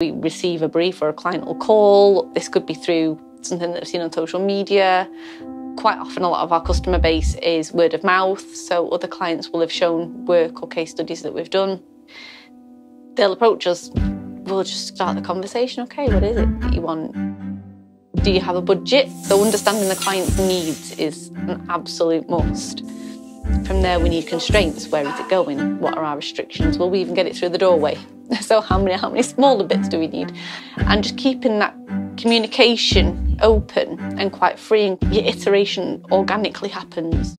We receive a brief or a client will call. This could be through something that they've seen on social media. Quite often, a lot of our customer base is word of mouth, so other clients will have shown work or case studies that we've done. They'll approach us, we'll just start the conversation. Okay, what is it that you want? Do you have a budget? So, understanding the client's needs is an absolute must. From there, we need constraints. Where is it going? What are our restrictions? Will we even get it through the doorway? So, how many how many smaller bits do we need? And just keeping that communication open and quite free, your iteration organically happens.